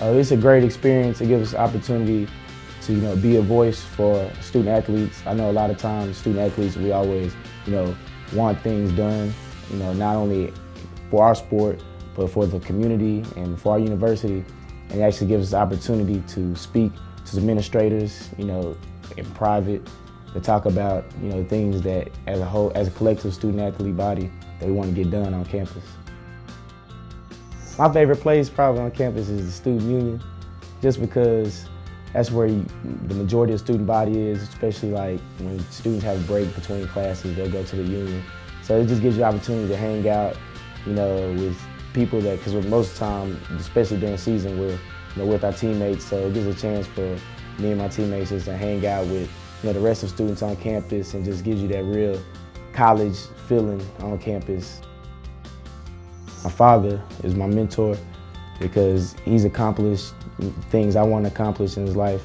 Uh, it's a great experience. It gives us opportunity to you know be a voice for student athletes. I know a lot of times student athletes we always you know want things done. You know not only for our sport but for the community and for our university. And it actually gives us opportunity to speak to administrators, you know, in private, to talk about you know things that as a whole, as a collective student athlete body that we want to get done on campus. My favorite place probably on campus is the student union, just because that's where you, the majority of student body is, especially like when students have a break between classes, they'll go to the union. So it just gives you opportunity to hang out, you know, with people that, because most of the time, especially during season, we're you know, with our teammates, so it gives a chance for me and my teammates just to hang out with you know, the rest of students on campus and just gives you that real college feeling on campus. My father is my mentor because he's accomplished things I want to accomplish in his life.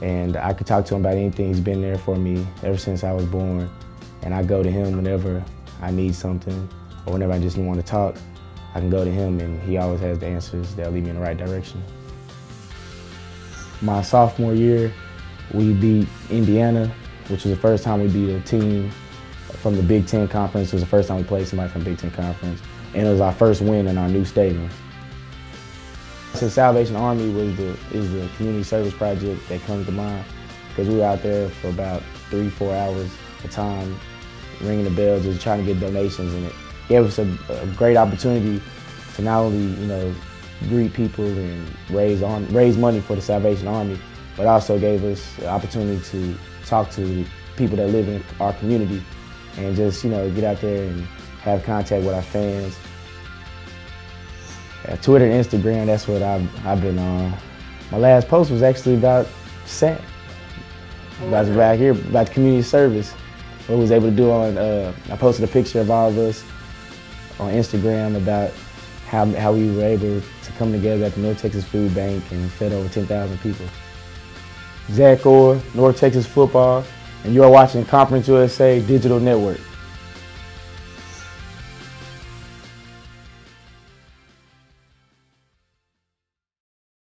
And I could talk to him about anything. He's been there for me ever since I was born. And I go to him whenever I need something or whenever I just want to talk. I can go to him and he always has the answers that lead me in the right direction. My sophomore year, we beat Indiana, which was the first time we beat a team from the Big Ten Conference. It was the first time we played somebody from Big Ten Conference. And it was our first win in our new stadium. So Salvation Army was the, is the community service project that comes to mind because we were out there for about three, four hours a time, ringing the bells, just trying to get donations. And it gave us a, a great opportunity to not only, you know, greet people and raise, on, raise money for the Salvation Army, but also gave us the opportunity to talk to people that live in our community and just, you know, get out there and have contact with our fans. Twitter and Instagram, that's what I've, I've been on. My last post was actually about SAAC. About back here, about community service. What we was able to do on, uh, I posted a picture of all of us on Instagram about how, how we were able to come together at the North Texas Food Bank and fed over 10,000 people. Zach Orr, North Texas Football, and you're watching Conference USA Digital Network.